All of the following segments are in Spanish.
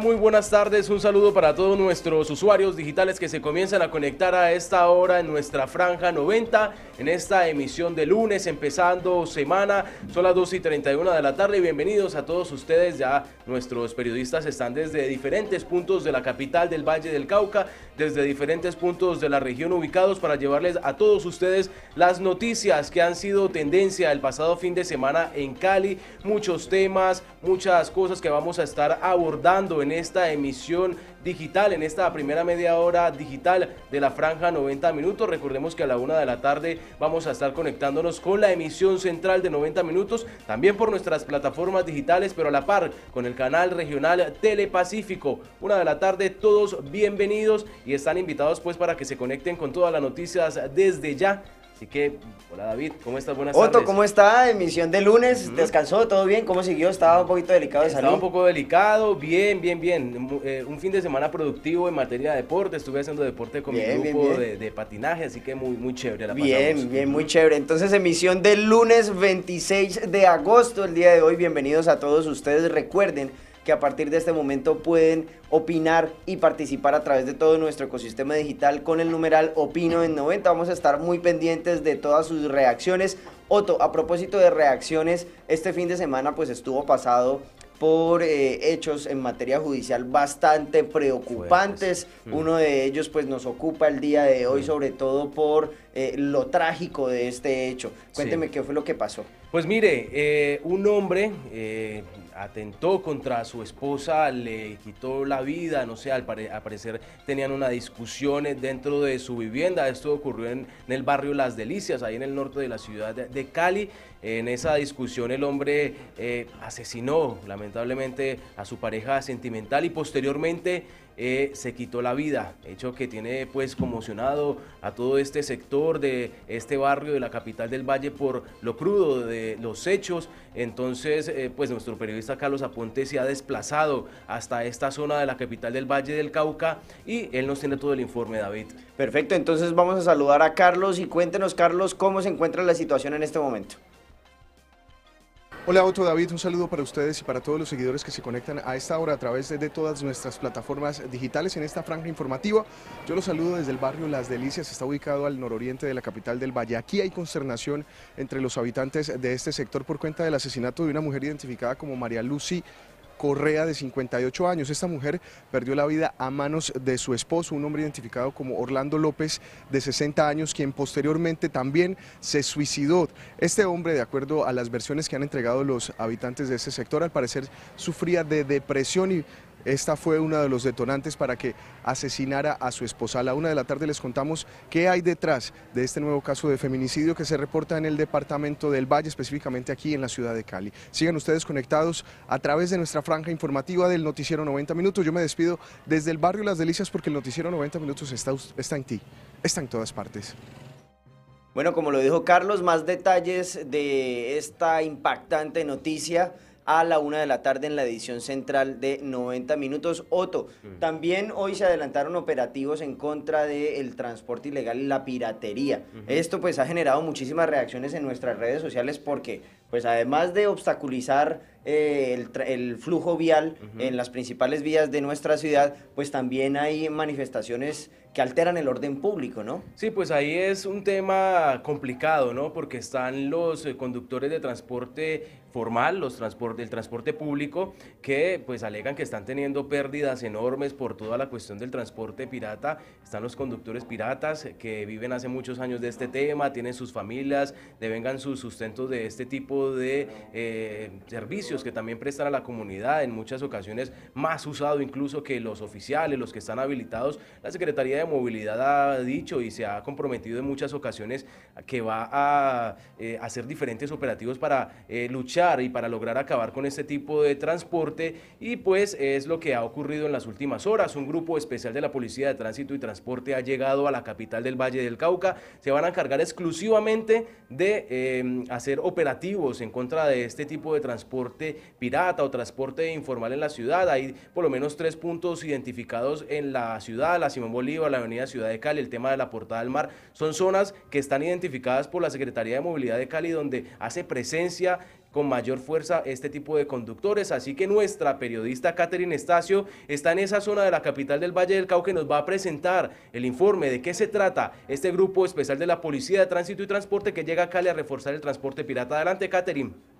Muy buenas tardes, un saludo para todos nuestros usuarios digitales que se comienzan a conectar a esta hora en nuestra franja 90, en esta emisión de lunes, empezando semana, son las 2 y 31 de la tarde. Bienvenidos a todos ustedes, ya nuestros periodistas están desde diferentes puntos de la capital del Valle del Cauca, desde diferentes puntos de la región ubicados para llevarles a todos ustedes las noticias que han sido tendencia el pasado fin de semana en Cali, muchos temas, muchas cosas que vamos a estar abordando en esta emisión digital, en esta primera media hora digital de la franja 90 minutos. Recordemos que a la una de la tarde vamos a estar conectándonos con la emisión central de 90 minutos, también por nuestras plataformas digitales, pero a la par con el canal regional Telepacífico. Una de la tarde, todos bienvenidos y están invitados pues para que se conecten con todas las noticias desde ya Así que, hola David, ¿cómo estás? Buenas Otto, ¿cómo está? Emisión de lunes, ¿descansó? ¿Todo bien? ¿Cómo siguió? Estaba un poquito delicado de salud. Estaba un poco delicado, bien, bien, bien. Eh, un fin de semana productivo en materia de deporte. Estuve haciendo deporte con mi grupo De, patinaje, así que muy, muy chévere la Bien, bien, muy chévere. Entonces, emisión del lunes 26 de agosto, el día de hoy. Bienvenidos a todos ustedes. Recuerden que a partir de este momento pueden opinar y participar a través de todo nuestro ecosistema digital con el numeral Opino en 90. Vamos a estar muy pendientes de todas sus reacciones. Otto, a propósito de reacciones, este fin de semana pues estuvo pasado por eh, hechos en materia judicial bastante preocupantes. Uno de ellos pues nos ocupa el día de hoy, sobre todo por eh, lo trágico de este hecho. Cuénteme qué fue lo que pasó. Pues mire, eh, un hombre atentó contra su esposa, le quitó la vida, no sé, al, parecer tenían una discusión dentro de su vivienda. Esto ocurrió en, el barrio Las Delicias, ahí en el norte de la ciudad de, Cali. En esa discusión el hombre eh, asesinó lamentablemente a su pareja sentimental y posteriormente eh, se quitó la vida, hecho que tiene pues conmocionado a todo este sector de este barrio de la capital del Valle por lo crudo de los hechos. Entonces, eh, pues nuestro periodista Carlos Aponte se ha desplazado hasta esta zona de la capital del Valle del Cauca y él nos tiene todo el informe, David. Perfecto, entonces vamos a saludar a Carlos y cuéntenos, Carlos, cómo se encuentra la situación en este momento. Hola Otto David, un saludo para ustedes y para todos los seguidores que se conectan a esta hora a través de, todas nuestras plataformas digitales en esta franja informativa. Yo los saludo desde el barrio Las Delicias, está ubicado al nororiente de la capital del Valle. Aquí hay consternación entre los habitantes de este sector por cuenta del asesinato de una mujer identificada como María Lucy Correa, de 58 años. Esta mujer perdió la vida a manos de su esposo, un hombre identificado como Orlando López, de 60 años, quien posteriormente también se suicidó. Este hombre, de acuerdo a las versiones que han entregado los habitantes de este sector, al parecer sufría de depresión y esta fue uno de los detonantes para que asesinara a su esposa. A la una de la tarde les contamos qué hay detrás de este nuevo caso de feminicidio que se reporta en el departamento del Valle, específicamente aquí en la ciudad de Cali. Sigan ustedes conectados a través de nuestra franja informativa del Noticiero 90 Minutos. Yo me despido desde el barrio Las Delicias porque el Noticiero 90 Minutos está, está en ti, está en todas partes. Bueno, como lo dijo Carlos, más detalles de esta impactante noticia a la una de la tarde en la edición central de 90 minutos. Otto, mm. también hoy se adelantaron operativos en contra del transporte ilegal y la piratería. Esto pues ha generado muchísimas reacciones en nuestras redes sociales porque pues además de obstaculizar eh, el, flujo vial en las principales vías de nuestra ciudad, pues también hay manifestaciones que alteran el orden público, ¿no? Sí, pues ahí es un tema complicado, ¿no? Porque están los eh, conductores de transporte formal, los transporte, el transporte público, que pues alegan que están teniendo pérdidas enormes por toda la cuestión del transporte pirata. Están los conductores piratas que viven hace muchos años de este tema, tienen sus familias, devengan sus sustentos de este tipo de eh, servicios que también prestan a la comunidad, en muchas ocasiones más usado incluso que los oficiales, los que están habilitados. La Secretaría de Movilidad ha dicho y se ha comprometido en muchas ocasiones que va a eh, hacer diferentes operativos para eh, luchar y para lograr acabar con este tipo de transporte y pues es lo que ha ocurrido en las últimas horas. Un grupo especial de la Policía de Tránsito y Transporte ha llegado a la capital del Valle del Cauca. Se van a encargar exclusivamente de hacer operativos en contra de este tipo de transporte pirata o transporte informal en la ciudad. Hay por lo menos tres puntos identificados en la ciudad, la Simón Bolívar, la avenida Ciudad de Cali, el tema de la Portada del Mar. Son zonas que están identificadas por la Secretaría de Movilidad de Cali donde hace presencia con mayor fuerza este tipo de conductores. Así que nuestra periodista Catherine Estacio está en esa zona de la capital del Valle del Cauca que nos va a presentar el informe de qué se trata este grupo especial de la Policía de Tránsito y Transporte que llega a Cali a reforzar el transporte pirata. Adelante, Catherine.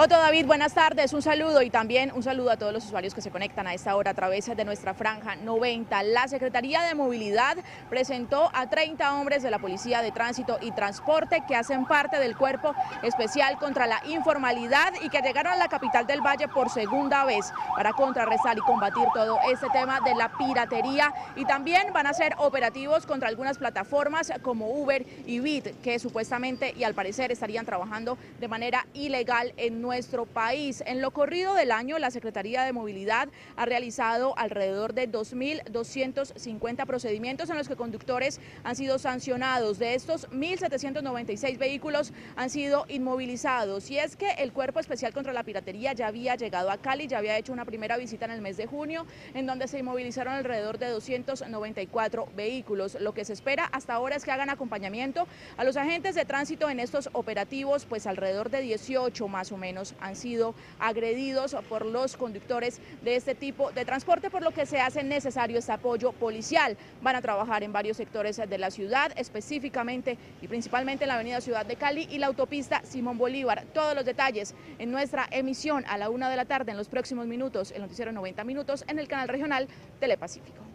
Otto David, buenas tardes, un saludo y también un saludo a todos los usuarios que se conectan a esta hora a través de nuestra franja 90. La Secretaría de Movilidad presentó a 30 hombres de la Policía de Tránsito y Transporte que hacen parte del Cuerpo Especial contra la Informalidad y que llegaron a la capital del Valle por segunda vez para contrarrestar y combatir todo este tema de la piratería y también van a ser operativos contra algunas plataformas como Uber y Bit que supuestamente y al parecer estarían trabajando de manera ilegal en nuestro país. En lo corrido del año, la Secretaría de Movilidad ha realizado alrededor de 2.250 procedimientos en los que conductores han sido sancionados. De estos, 1.796 vehículos han sido inmovilizados. Y es que el Cuerpo Especial contra la Piratería ya había llegado a Cali, ya había hecho una primera visita en el mes de junio, en donde se inmovilizaron alrededor de 294 vehículos. Lo que se espera hasta ahora es que hagan acompañamiento a los agentes de tránsito en estos operativos, pues alrededor de 18 más o menos han sido agredidos por los conductores de este tipo de transporte, por lo que se hace necesario este apoyo policial. Van a trabajar en varios sectores de la ciudad, específicamente y principalmente en la avenida Ciudad de Cali y la autopista Simón Bolívar. Todos los detalles en nuestra emisión a la una de la tarde en los próximos minutos, el noticiero 90 minutos en el canal regional Telepacífico.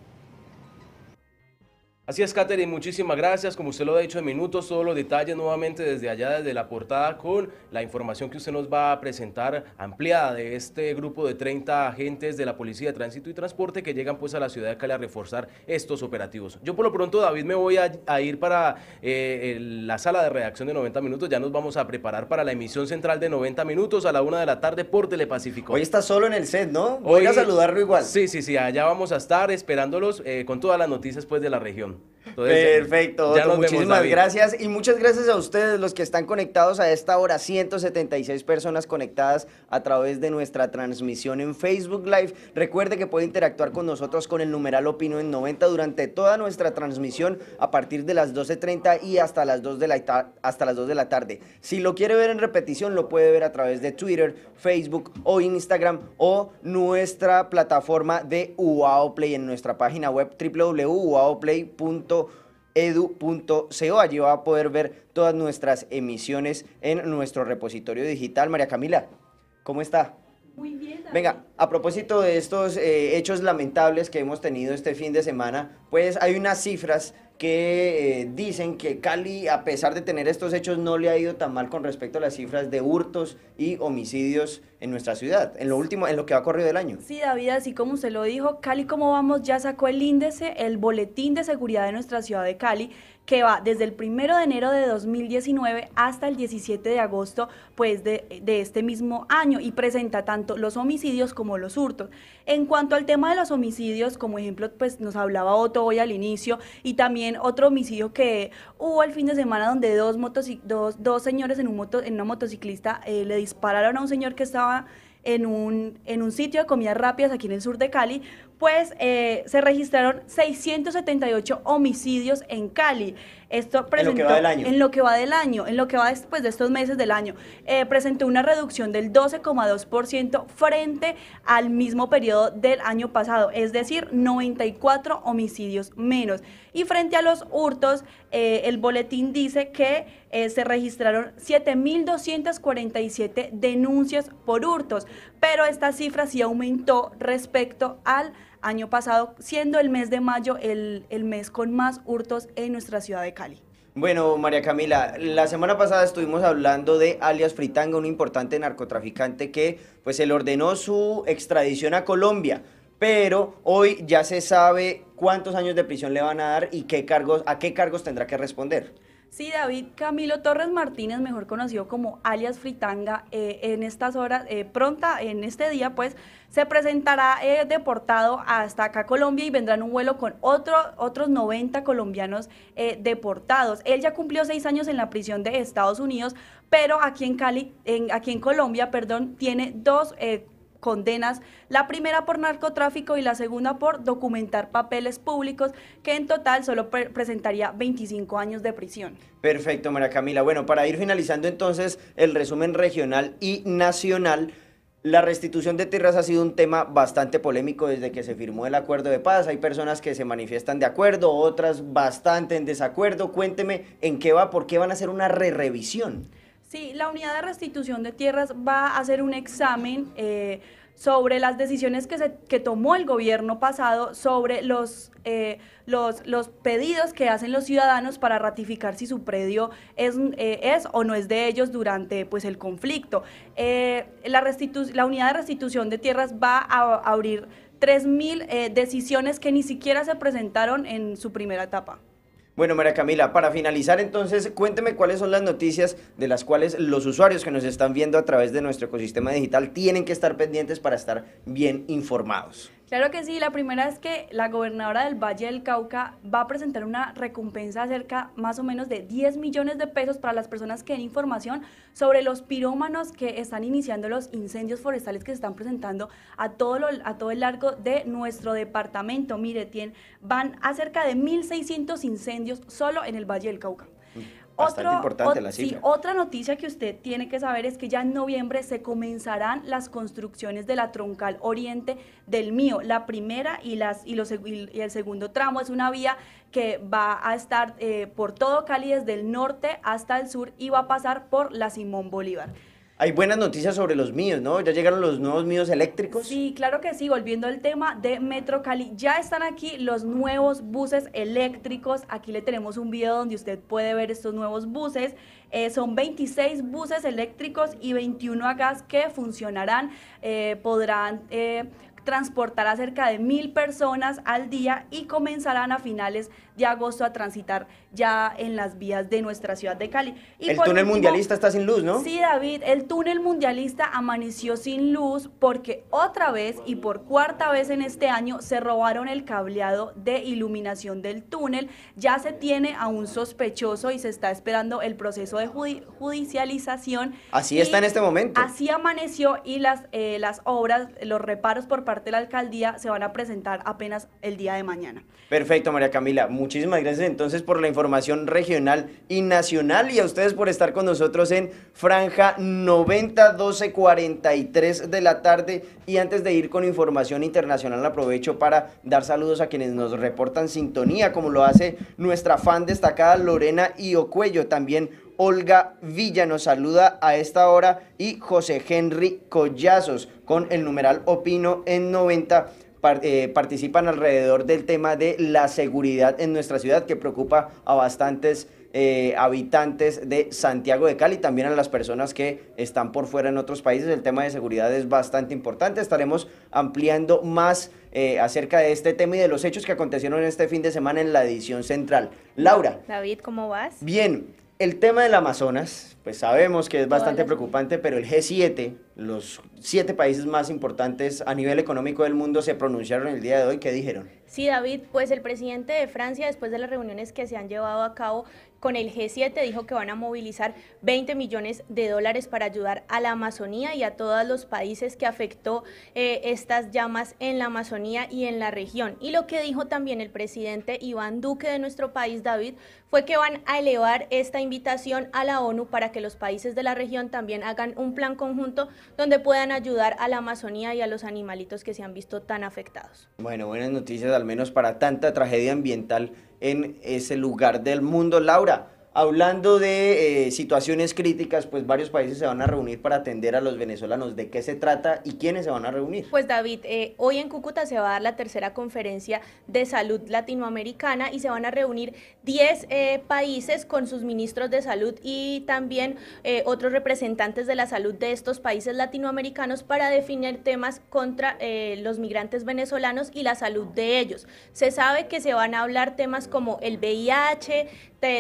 Así es, Katherine, muchísimas gracias. Como usted lo ha dicho en minutos, todos los detalles nuevamente desde allá, desde la portada, con la información que usted nos va a presentar ampliada de este grupo de 30 agentes de la Policía de Tránsito y Transporte que llegan pues a la ciudad de Cali a reforzar estos operativos. Yo por lo pronto, David, me voy a, ir para eh, la sala de redacción de 90 minutos. Ya nos vamos a preparar para la emisión central de 90 minutos a la una de la tarde por Telepacífico. Hoy está solo en el set, ¿no? Voy a saludarlo igual. Sí, sí, sí, allá vamos a estar esperándolos eh, con todas las noticias pues de la región. Perfecto, muchísimas gracias y muchas gracias a ustedes los que están conectados a esta hora, 176 personas conectadas a través de nuestra transmisión en Facebook Live. Recuerde que puede interactuar con nosotros con el numeral Opino en 90 durante toda nuestra transmisión a partir de las 12.30 y hasta las, 2 de la hasta las 2 de la tarde. Si lo quiere ver en repetición, lo puede ver a través de Twitter, Facebook o Instagram o nuestra plataforma de UAO Play en nuestra página web www.uaoplay.com edu.co. Allí va a poder ver todas nuestras emisiones en nuestro repositorio digital. María Camila, ¿cómo está? Muy bien. Venga, a propósito de estos eh, hechos lamentables que hemos tenido este fin de semana, pues hay unas cifras que eh, dicen que Cali, a pesar de tener estos hechos, no le ha ido tan mal con respecto a las cifras de hurtos y homicidios en nuestra ciudad, en lo último, en lo que va corrido el año. Sí, David, así como usted lo dijo, Cali, como vamos, ya sacó el índice, el boletín de seguridad de nuestra ciudad de Cali, que va desde el primero de enero de 2019 hasta el 17 de agosto pues de, este mismo año y presenta tanto los homicidios como los hurtos. En cuanto al tema de los homicidios, como ejemplo, pues nos hablaba Otto hoy al inicio y también otro homicidio que hubo el fin de semana donde dos, dos, dos señores en, un moto, en una motociclista eh, le dispararon a un señor que estaba en un, en un sitio de comidas rápidas aquí en el sur de Cali, pues eh, se registraron 678 homicidios en Cali. Esto presentó, en lo que va del año. En lo que va del año, en lo que va después de estos meses del año, eh, presentó una reducción del 12,2% frente al mismo periodo del año pasado, es decir, 94 homicidios menos. Y frente a los hurtos, eh, el boletín dice que eh, se registraron 7.247 denuncias por hurtos, pero esta cifra sí aumentó respecto al año pasado, siendo el mes de mayo el, mes con más hurtos en nuestra ciudad de Cali. Bueno, María Camila, la semana pasada estuvimos hablando de alias Fritanga, un importante narcotraficante que pues se le ordenó su extradición a Colombia, pero hoy ya se sabe cuántos años de prisión le van a dar y qué cargos, a qué cargos tendrá que responder. Sí, David Camilo Torres Martínez, mejor conocido como alias Fritanga, eh, en estas horas, eh, pronta, en este día, pues, se presentará eh, deportado hasta acá Colombia y vendrá en un vuelo con otro, otros 90 colombianos deportados. Él ya cumplió seis años en la prisión de Estados Unidos, pero aquí en Cali, en, aquí en Colombia, perdón, tiene dos condenas, la primera por narcotráfico y la segunda por documentar papeles públicos, que en total solo presentaría 25 años de prisión. Perfecto, María Camila. Bueno, para ir finalizando entonces el resumen regional y nacional, la restitución de tierras ha sido un tema bastante polémico desde que se firmó el acuerdo de paz. Hay personas que se manifiestan de acuerdo, otras bastante en desacuerdo. Cuénteme en qué va, por qué van a hacer una re-revisión. Sí, la unidad de restitución de tierras va a hacer un examen. Eh, sobre las decisiones que, se, que tomó el gobierno pasado, sobre los, eh, los, los, pedidos que hacen los ciudadanos para ratificar si su predio es, eh, es o no es de ellos durante pues, el conflicto. La, la unidad de restitución de tierras va a, a abrir 3.000 decisiones que ni siquiera se presentaron en su primera etapa. Bueno, María Camila, para finalizar entonces, cuénteme cuáles son las noticias de las cuales los usuarios que nos están viendo a través de nuestro ecosistema digital tienen que estar pendientes para estar bien informados. Claro que sí, la primera es que la gobernadora del Valle del Cauca va a presentar una recompensa cerca más o menos de 10 millones de pesos para las personas que den información sobre los pirómanos que están iniciando los incendios forestales que se están presentando a todo, lo, a todo el largo de nuestro departamento. Mire, tienen, van a cerca de 1.600 incendios solo en el Valle del Cauca. Bastante importante la cifra. Sí, otra noticia que usted tiene que saber es que ya en noviembre se comenzarán las construcciones de la troncal oriente del mío. La primera y, las, y, los, y el segundo tramo es una vía que va a estar eh, por todo Cali desde el norte hasta el sur y va a pasar por la Simón Bolívar. Hay buenas noticias sobre los míos, ¿no? ¿Ya llegaron los nuevos míos eléctricos? Sí, claro que sí. Volviendo al tema de Metro Cali, ya están aquí los nuevos buses eléctricos. Aquí le tenemos un video donde usted puede ver estos nuevos buses. Eh, son 26 buses eléctricos y 21 a gas que funcionarán, eh, podrán eh, transportará cerca de mil personas al día y comenzarán a finales de agosto a transitar ya en las vías de nuestra ciudad de Cali. el túnel mundialista está sin luz, ¿no? Sí, David, el túnel mundialista amaneció sin luz porque otra vez y por cuarta vez en este año se robaron el cableado de iluminación del túnel. Ya se tiene a un sospechoso y se está esperando el proceso de judicialización. Así está en este momento. Así amaneció y las, eh, las obras, los reparos por parte de la alcaldía se van a presentar apenas el día de mañana. Perfecto, María Camila. Muchísimas gracias entonces por la información regional y nacional y a ustedes por estar con nosotros en Franja 90 43 de la tarde. Y antes de ir con información internacional, aprovecho para dar saludos a quienes nos reportan sintonía, como lo hace nuestra fan destacada Lorena Iocuello. También Olga Villa nos saluda a esta hora y José Henry Collazos con el numeral Opino en 90 eh, participan alrededor del tema de la seguridad en nuestra ciudad que preocupa a bastantes eh, habitantes de Santiago de Cali, también a las personas que están por fuera en otros países. El tema de seguridad es bastante importante. Estaremos ampliando más eh, acerca de este tema y de los hechos que acontecieron este fin de semana en la edición central. Laura. David, ¿cómo vas? Bien, el tema del Amazonas, pues sabemos que es bastante preocupante, pero el G7, los siete países más importantes a nivel económico del mundo, se pronunciaron el día de hoy. ¿Qué dijeron? Sí, David, pues el presidente de Francia, después de las reuniones que se han llevado a cabo con el G7, dijo que van a movilizar 20 millones de dólares para ayudar a la Amazonía y a todos los países que afectó eh, estas llamas en la Amazonía y en la región. Y lo que dijo también el presidente Iván Duque de nuestro país, David, fue que van a elevar esta invitación a la ONU para que los países de la región también hagan un plan conjunto donde puedan ayudar a la Amazonía y a los animalitos que se han visto tan afectados. Bueno, buenas noticias al menos para tanta tragedia ambiental en ese lugar del mundo. Laura, Hablando de eh, situaciones críticas, pues varios países se van a reunir para atender a los venezolanos. ¿De qué se trata y quiénes se van a reunir? Pues David, eh, hoy en Cúcuta se va a dar la tercera conferencia de salud latinoamericana y se van a reunir 10 eh, países con sus ministros de salud y también otros representantes de la salud de estos países latinoamericanos para definir temas contra los migrantes venezolanos y la salud de ellos. Se sabe que se van a hablar temas como el VIH,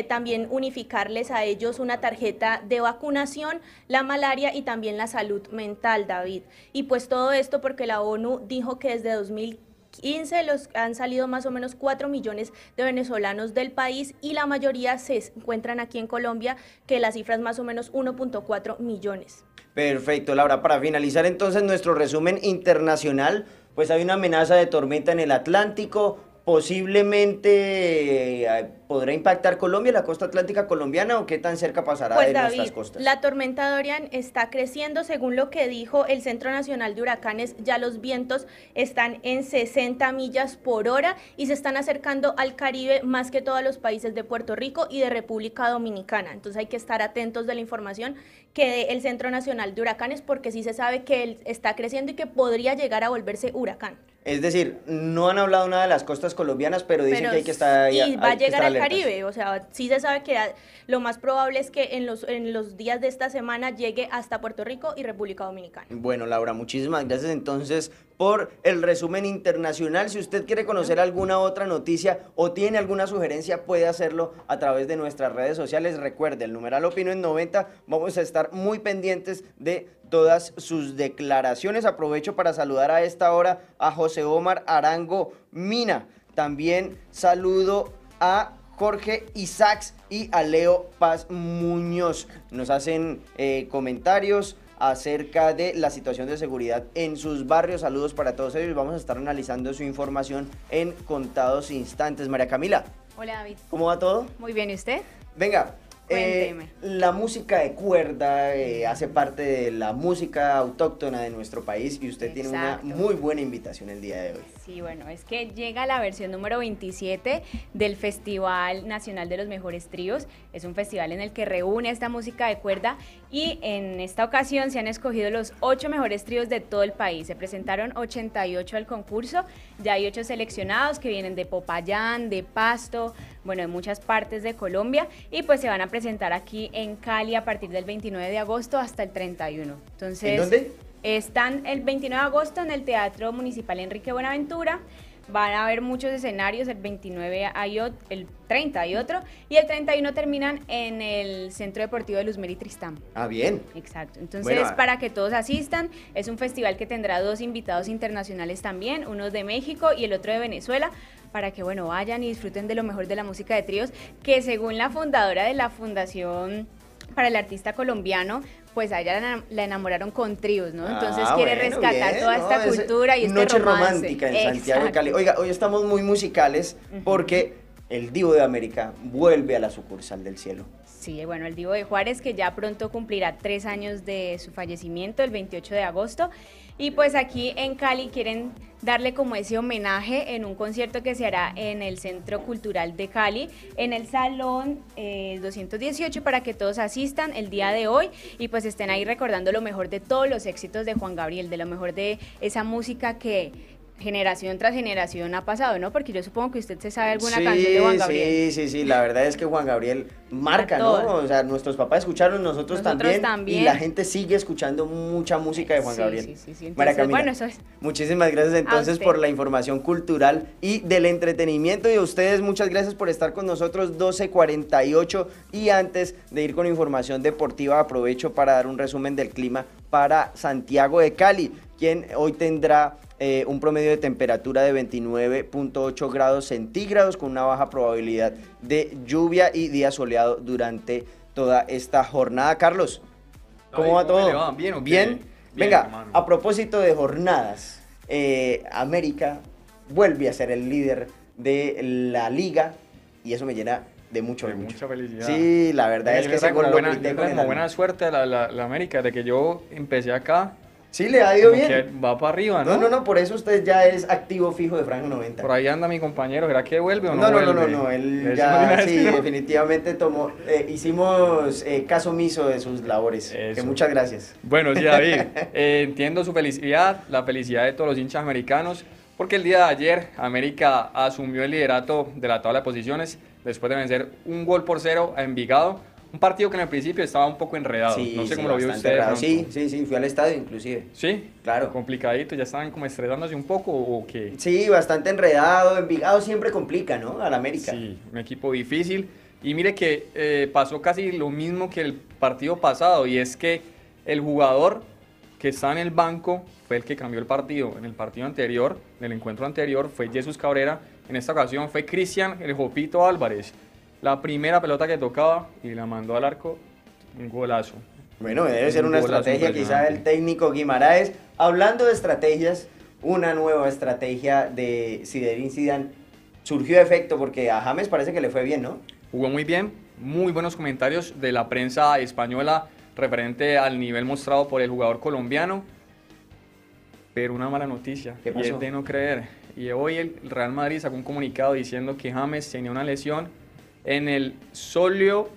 también unificarles a ellos una tarjeta de vacunación, la malaria y también la salud mental, David. Y pues todo esto porque la ONU dijo que desde 2015 los, han salido más o menos 4 millones de venezolanos del país y la mayoría se encuentran aquí en Colombia, que la cifra es más o menos 1.4 millones. Perfecto, Laura. Para finalizar entonces nuestro resumen internacional, pues hay una amenaza de tormenta en el Atlántico, posiblemente eh, podrá impactar Colombia, la costa atlántica colombiana o qué tan cerca pasará pues de David, nuestras costas? La tormenta Dorian está creciendo según lo que dijo el Centro Nacional de Huracanes, ya los vientos están en 60 millas por hora y se están acercando al Caribe más que todos los países de Puerto Rico y de República Dominicana. Entonces hay que estar atentos de la información que dé el Centro Nacional de Huracanes porque sí se sabe que él está creciendo y que podría llegar a volverse huracán. Es decir, no han hablado nada de las costas colombianas, pero dicen que hay que estar ahí. Y va a llegar al Caribe, o sea, sí se sabe que lo más probable es que en los, en los días de esta semana llegue hasta Puerto Rico y República Dominicana. Bueno, Laura, muchísimas gracias entonces por el resumen internacional. Si usted quiere conocer alguna otra noticia o tiene alguna sugerencia, puede hacerlo a través de nuestras redes sociales. Recuerde, el numeral Opino en 90, vamos a estar muy pendientes de todas sus declaraciones. Aprovecho para saludar a esta hora a José Omar Arango Mina. También saludo a Jorge Isaacs y a Leo Paz Muñoz. Nos hacen eh, comentarios acerca de la situación de seguridad en sus barrios. Saludos para todos ellos. Vamos a estar analizando su información en contados instantes. María Camila. Hola David. ¿Cómo va todo? Muy bien, ¿y usted? Venga, eh, la música de cuerda eh, hace parte de la música autóctona de nuestro país y usted tiene una muy buena invitación el día de hoy. Sí, bueno, es que llega la versión número 27 del Festival Nacional de los Mejores Tríos. Es un festival en el que reúne esta música de cuerda y en esta ocasión se han escogido los ocho mejores tríos de todo el país. Se presentaron 88 al concurso, ya hay ocho seleccionados que vienen de Popayán, de Pasto, bueno, de muchas partes de Colombia y pues se van a presentar aquí en Cali a partir del 29 de agosto hasta el 31. Entonces, ¿En dónde? Están el 29 de agosto en el Teatro Municipal Enrique Buenaventura. Van a haber muchos escenarios, el 29 hay otro, el 30 hay otro, y el 31 terminan en el Centro Deportivo de Luzmeri Tristán. Ah, bien. Exacto. Entonces, para que todos asistan, es un festival que tendrá dos invitados internacionales también, uno de México y el otro de Venezuela, para que, bueno, vayan y disfruten de lo mejor de la música de tríos, que según la fundadora de la Fundación para el Artista Colombiano, pues a ella la enamoraron con tríos, ¿no? Entonces ah, quiere rescatar toda esta cultura y este noche romántica en Santiago de Cali. Oiga, hoy estamos muy musicales porque el Divo de América vuelve a la sucursal del cielo. Sí, bueno, el Divo de Juárez que ya pronto cumplirá tres años de su fallecimiento, el 28 de agosto. Y pues aquí en Cali quieren darle como ese homenaje en un concierto que se hará en el Centro Cultural de Cali, en el Salón 218, eh, para que todos asistan el día de hoy y pues estén ahí recordando lo mejor de todos los éxitos de Juan Gabriel, de lo mejor de esa música que generación tras generación ha pasado, ¿no? Porque yo supongo que usted se sabe alguna canción de Juan Gabriel. Sí, sí, sí, la verdad es que Juan Gabriel marca, ¿no? O sea, nuestros papás escucharon, nosotros, también, Y la gente sigue escuchando mucha música de Juan Gabriel. Sí, sí, sí. bueno, eso es. Muchísimas gracias entonces por la información cultural y del entretenimiento. Y a ustedes, muchas gracias por estar con nosotros, 12.48. Y antes de ir con información deportiva, aprovecho para dar un resumen del clima para Santiago de Cali, quien hoy tendrá eh, un promedio de temperatura de 29.8 grados centígrados con una baja probabilidad de lluvia y día soleado durante toda esta jornada. Carlos, ¿cómo va todo? ¿Bien ¿Bien? Venga, a propósito de jornadas, eh, América vuelve a ser el líder de la liga y eso me llena de mucho de mucha felicidad. Sí, la verdad es que se con buena, buena suerte la, la América de que yo empecé acá Sí, le ha ido bien. va para arriba, ¿no? No, no, no, por eso usted ya es activo fijo de Franco 90. Por ahí anda mi compañero, ¿será que vuelve o no, no vuelve? No, no, no, no, él ya, sí, definitivamente tomó, eh, hicimos eh, caso omiso de sus labores. Que muchas gracias. Bueno, sí, David, eh, entiendo su felicidad, la felicidad de todos los hinchas americanos, porque el día de ayer América asumió el liderato de la tabla de posiciones después de vencer un gol por cero a Envigado un partido que en el principio estaba un poco enredado. no sé cómo lo vio usted. Sí, sí, sí, fui al estadio inclusive. Sí, claro. Complicadito, ya estaban como estresándose un poco o qué. Sí, bastante enredado. Envigado siempre complica, ¿no? Al América. Sí, un equipo difícil. Y mire que eh, pasó casi lo mismo que el partido pasado y es que el jugador que está en el banco fue el que cambió el partido. En el partido anterior, en el encuentro anterior, fue Jesús Cabrera. En esta ocasión fue Cristian El Jopito Álvarez la primera pelota que tocaba y la mandó al arco, un golazo. Bueno, debe ser una estrategia quizá del técnico Guimaraes. Hablando de estrategias, una nueva estrategia de Siderin Zidane surgió de efecto porque a James parece que le fue bien, ¿no? Jugó muy bien, muy buenos comentarios de la prensa española referente al nivel mostrado por el jugador colombiano. Pero una mala noticia, ¿Qué pasó? y es de no creer. Y hoy el Real Madrid sacó un comunicado diciendo que James tenía una lesión en el sóleo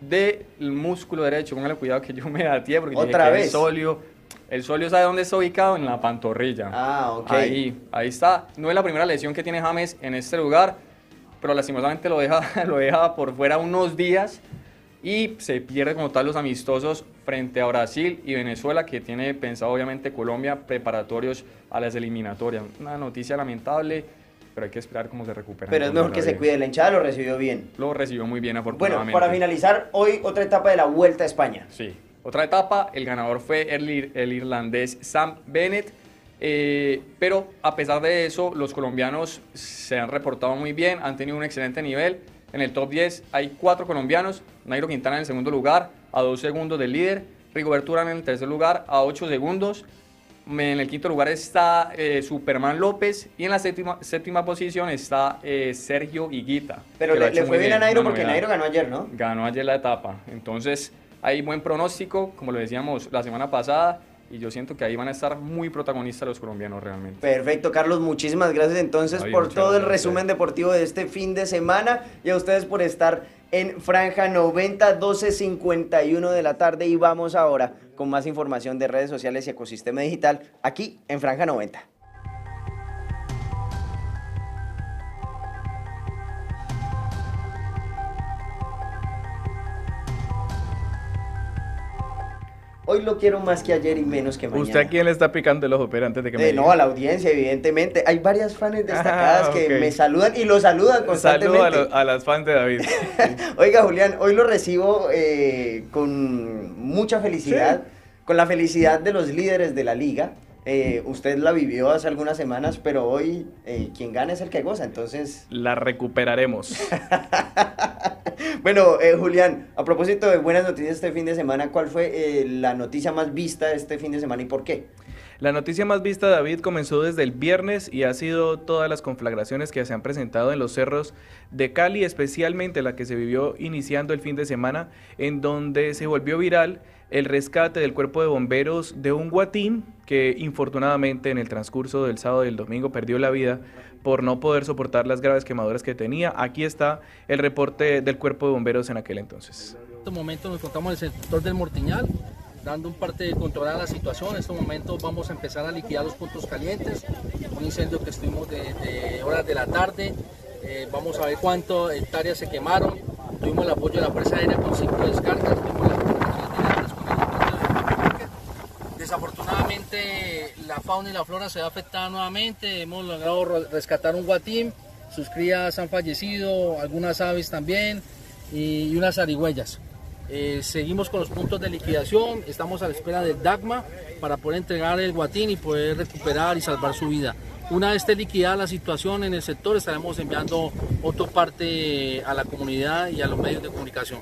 del músculo derecho. Póngale cuidado que yo me dateé porque dije ¿Otra que vez? el sóleo. El sóleo sabe dónde está ubicado, en la pantorrilla. Ah, ok. Ahí, ahí está. No es la primera lesión que tiene James en este lugar, pero lastimosamente lo deja, lo deja por fuera unos días y se pierde como tal los amistosos frente a Brasil y Venezuela, que tiene pensado obviamente Colombia preparatorios a las eliminatorias. Una noticia lamentable, pero hay que esperar cómo se recupera. Pero es mejor que se cuide. La hinchada lo recibió bien. Lo recibió muy bien Bueno, afortunadamente. para finalizar, hoy otra etapa de la Vuelta a España. Sí. Otra etapa, el ganador fue el, el irlandés Sam Bennett. eh, pero a pesar de eso, los colombianos se han reportado muy bien, han tenido un excelente nivel. En el top 10 hay cuatro colombianos, Nairo Quintana en el segundo lugar, a dos segundos del líder, Rigoberto Urán en el tercer lugar, a ocho segundos. En el quinto lugar está eh, Superman López y en la séptima, séptima posición está eh, Sergio Higuita. Pero le, fue bien a Nairo porque novedad Nairo ganó ayer, ¿no? ganó ayer la etapa. Entonces, hay buen pronóstico, como lo decíamos la semana pasada, y yo siento que ahí van a estar muy protagonistas los colombianos realmente. Perfecto, Carlos, muchísimas gracias entonces por todo el resumen deportivo de este fin de semana y a ustedes por estar en Franja 90, 12.51 de la tarde y vamos ahora con más información de redes sociales y ecosistema digital aquí en Franja 90. Hoy lo quiero más que ayer y menos que mañana. ¿Usted a quién le está picando el ojo? Pero antes de que me Eh, no, a la audiencia, evidentemente. Hay varias fans destacadas Ah, que ok. me saludan y lo saludan Saludo a, constantemente. los- a las fans de David. Oiga, Julián, hoy lo recibo eh, con mucha felicidad, con la felicidad de los líderes de la liga. Eh, usted la vivió hace algunas semanas, pero hoy eh, quien gana es el que goza. Entonces, La recuperaremos. bueno, eh, Julián, a propósito de buenas noticias este fin de semana, ¿cuál fue eh, la noticia más vista este fin de semana y por qué? La noticia más vista, David, comenzó desde el viernes y ha sido todas las conflagraciones que se han presentado en los cerros de Cali, especialmente la que se vivió iniciando el fin de semana, en donde se volvió viral el rescate del cuerpo de bomberos de un guatín que infortunadamente en el transcurso del sábado y el domingo perdió la vida por no poder soportar las graves quemaduras que tenía. Aquí está el reporte del cuerpo de bomberos en aquel entonces. En estos momentos nos encontramos en el sector del Mortiñal, dando un parte de controlar la situación. En estos momentos vamos a empezar a liquidar los puntos calientes, un incendio que estuvimos de, de horas de la tarde. Eh, vamos a ver cuántas hectáreas se quemaron. Tuvimos el apoyo de la Fuerza Aérea con cinco descargas. Tuvimos el apoyo de las con la fauna y la flora se ve afectada nuevamente. Hemos logrado re- rescatar un guatín, sus crías han fallecido, algunas aves también y, unas zarigüeyas. Eh, seguimos con los puntos de liquidación, estamos a la espera del DACMA para poder entregar el guatín y poder recuperar y salvar su vida. Una vez esté liquidada la situación en el sector, estaremos enviando otra parte a la comunidad y a los medios de comunicación.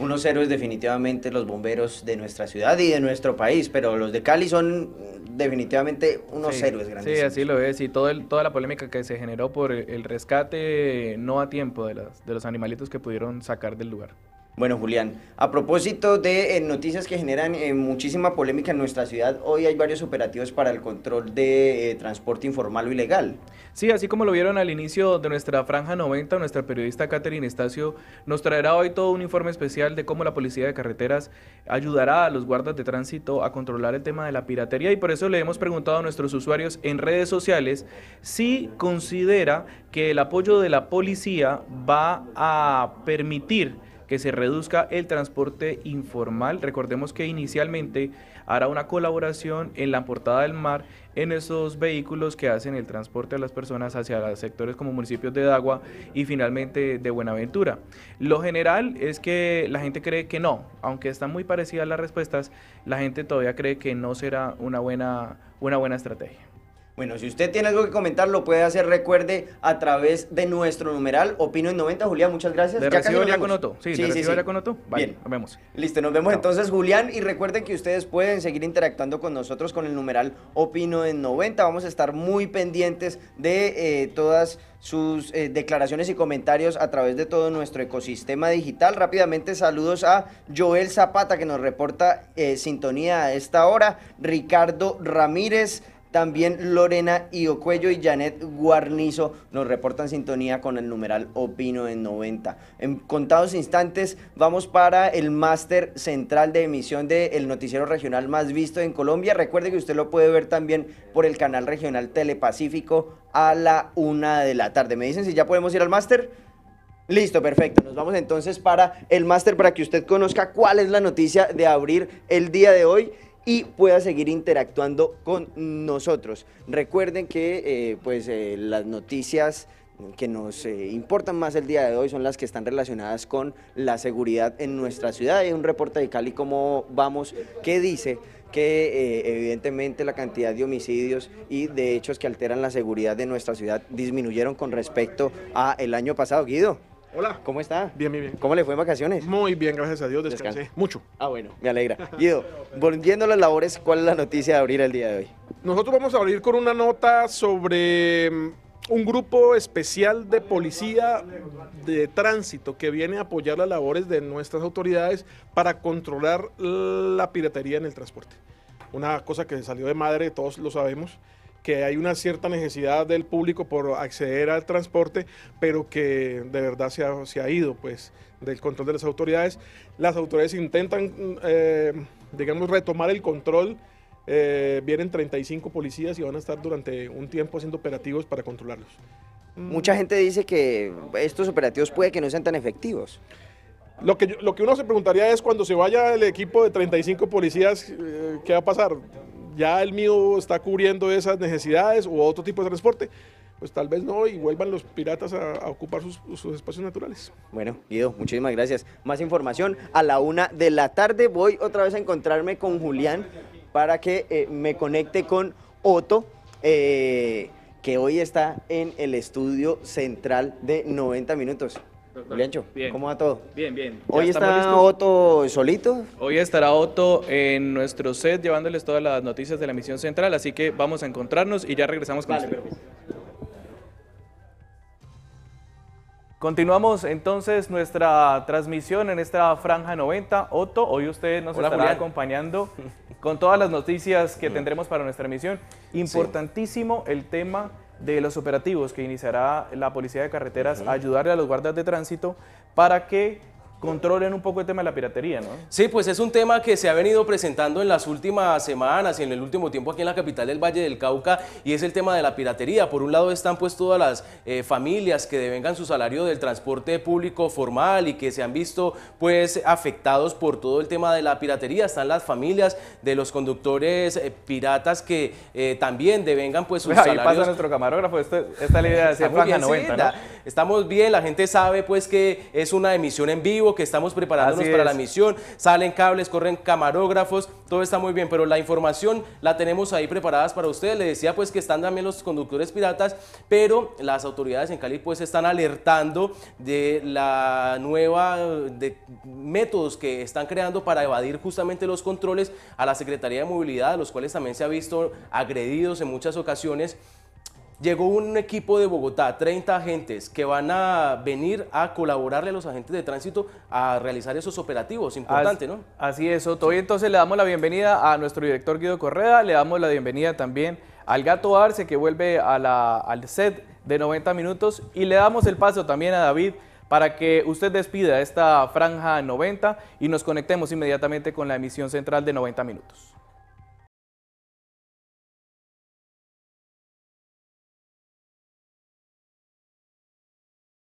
Unos héroes definitivamente los bomberos de nuestra ciudad y de nuestro país, pero los de Cali son definitivamente unos Sí, héroes Sí, grandes. así lo es. Y todo el- toda la polémica que se generó por el, el rescate no a tiempo de, las, de los animalitos que pudieron sacar del lugar. Bueno, Julián, a propósito de eh, noticias que generan eh, muchísima polémica en nuestra ciudad, hoy hay varios operativos para el control de eh, transporte informal o ilegal. Sí, así como lo vieron al inicio de nuestra franja 90, nuestra periodista Catherine Estacio nos traerá hoy todo un informe especial de cómo la policía de carreteras ayudará a los guardas de tránsito a controlar el tema de la piratería y por eso le hemos preguntado a nuestros usuarios en redes sociales si considera que el apoyo de la policía va a permitir que se reduzca el transporte informal. Recordemos que inicialmente hará una colaboración en la portada del mar en esos vehículos que hacen el transporte a las personas hacia sectores como municipios de Dagua y finalmente de Buenaventura. Lo general es que la gente cree que no, aunque están muy parecidas las respuestas, la gente todavía cree que no será una buena, una buena estrategia. Bueno, si usted tiene algo que comentar, lo puede hacer, recuerde, a través de nuestro numeral Opino en 90. Julián, muchas gracias. ¿Le Ya recibo ya con Otto? Sí, ¿le recibo ya con Otto? Vale, Bien. nos vemos. Listo, nos vemos Chao. entonces, Julián. Y recuerden que ustedes pueden seguir interactuando con nosotros con el numeral Opino en 90. Vamos a estar muy pendientes de eh, todas sus eh, declaraciones y comentarios a través de todo nuestro ecosistema digital. Rápidamente, saludos a Joel Zapata, que nos reporta eh, sintonía a esta hora. Ricardo Ramírez. También Lorena Iocuello y Janet Guarnizo nos reportan sintonía con el numeral Opino en 90. En contados instantes vamos para el máster central de emisión del noticiero regional más visto en Colombia. Recuerde que usted lo puede ver también por el canal regional Telepacífico a la una de la tarde. ¿Me dicen si ya podemos ir al máster? Listo, perfecto. Nos vamos entonces para el máster para que usted conozca cuál es la noticia de abrir el día de hoy y pueda seguir interactuando con nosotros. Recuerden que eh, pues eh, las noticias que nos eh, importan más el día de hoy son las que están relacionadas con la seguridad en nuestra ciudad. Hay un reporte de Cali, ¿cómo vamos? que dice que evidentemente la cantidad de homicidios y de hechos que alteran la seguridad de nuestra ciudad disminuyeron con respecto a el año pasado. Guido, Hola. ¿cómo está? Bien, bien, bien. ¿Cómo le fue en vacaciones? Muy bien, gracias a Dios, descansé Descansa. mucho. Ah, bueno, me alegra. Guido, volviendo a las labores, ¿cuál es la noticia de abrir el día de hoy? Nosotros vamos a abrir con una nota sobre mm, un grupo especial de policía de tránsito que viene a apoyar las labores de nuestras autoridades para controlar la piratería en el transporte. Una cosa que salió de madre, todos lo sabemos, que hay una cierta necesidad del público por acceder al transporte, pero que de verdad se ha, se ha ido pues, del control de las autoridades. Las autoridades intentan, eh, digamos, retomar el control. Eh, vienen 35 policías y van a estar durante un tiempo haciendo operativos para controlarlos. Mucha gente dice que estos operativos puede que no sean tan efectivos. Lo que, lo que uno se preguntaría es cuando se vaya el equipo de 35 policías, eh, ¿qué va a pasar? ¿Ya el mío está cubriendo esas necesidades o otro tipo de transporte? Pues tal vez no y vuelvan los piratas a, ocupar sus, sus espacios naturales. Bueno, Guido, muchísimas gracias. Más información a la una de la tarde. Voy otra vez a encontrarme con Julián para que eh, me conecte con Otto, eh, que hoy está en el estudio central de 90 minutos. Juliancho, Bien. ¿cómo va todo? Bien, bien. Hoy está listos. Otto solito. Hoy estará Otto en nuestro set llevándoles todas las noticias de la misión central, así que vamos a encontrarnos y ya regresamos con usted. Continuamos entonces nuestra transmisión en esta franja 90. Otto, hoy usted nos Hola, estará Julián. acompañando con todas las noticias que tendremos para nuestra emisión. Importantísimo el tema de los operativos que iniciará la Policía de Carreteras a ayudarle a los guardas de tránsito para que controlen un poco el tema de la piratería, ¿no? Sí, pues es un tema que se ha venido presentando en las últimas semanas y en el último tiempo aquí en la capital del Valle del Cauca y es el tema de la piratería. Por un lado están pues todas las eh, familias que devengan su salario del transporte público formal y que se han visto pues afectados por todo el tema de la piratería. Están las familias de los conductores eh, piratas que eh, también devengan pues sus Ahí salarios. pasa nuestro camarógrafo, este- esta es la idea de hacer Estamos franja bien, 90, sí, ¿no? Estamos bien, la gente sabe pues que es una emisión en vivo, que estamos preparándonos Así para es. la emisión, salen cables, corren camarógrafos, todo está muy bien, pero la información la tenemos ahí preparadas para ustedes. Le decía pues que están también los conductores piratas, pero las autoridades en Cali pues están alertando de la nueva de métodos que están creando para evadir justamente los controles a la Secretaría de Movilidad, los cuales también se ha visto agredidos en muchas ocasiones. Llegó un equipo de Bogotá, 30 agentes que van a venir a colaborarle a los agentes de tránsito a realizar esos operativos. Importante, ¿no? Así es. Hoy entonces le damos la bienvenida a nuestro director Guido Correa, le damos la bienvenida también al Gato Arce que vuelve a la- al set de 90 minutos y le damos el paso también a David para que usted despida esta franja 90 y nos conectemos inmediatamente con la emisión central de 90 minutos.